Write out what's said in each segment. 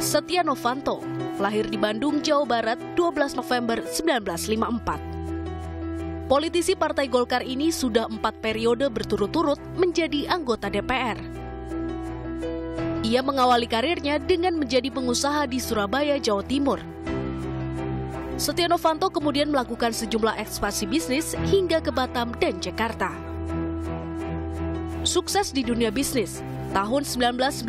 Setia Novanto lahir di Bandung, Jawa Barat 12 November 1954. Politisi Partai Golkar ini sudah empat periode berturut-turut menjadi anggota DPR. Ia mengawali karirnya dengan menjadi pengusaha di Surabaya, Jawa Timur. Setia Novanto kemudian melakukan sejumlah ekspansi bisnis hingga ke Batam dan Jakarta. Sukses di dunia bisnis, tahun 1997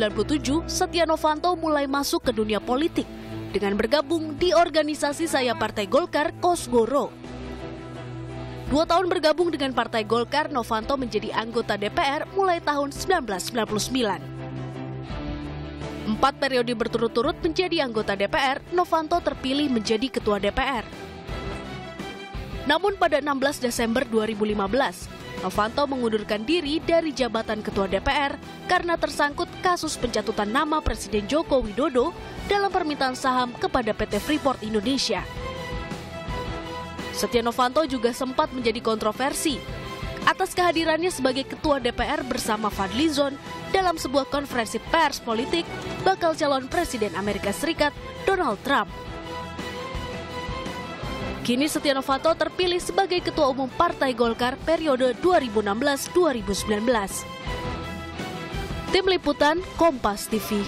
Setia Novanto mulai masuk ke dunia politik dengan bergabung di organisasi saya Partai Golkar Kosgoro. Dua tahun bergabung dengan Partai Golkar, Novanto menjadi anggota DPR mulai tahun 1999. Empat periode berturut-turut menjadi anggota DPR, Novanto terpilih menjadi ketua DPR. Namun pada 16 Desember 2015, Novanto mengundurkan diri dari jabatan ketua DPR karena tersangkut kasus pencatutan nama Presiden Joko Widodo dalam permintaan saham kepada PT Freeport Indonesia. Setia Novanto juga sempat menjadi kontroversi atas kehadirannya sebagai ketua DPR bersama Fadlizon dalam sebuah konferensi pers politik bakal calon Presiden Amerika Serikat Donald Trump. Kini Setia Novanto terpilih sebagai Ketua Umum Partai Golkar periode 2016-2019. Tim Liputan Kompas TV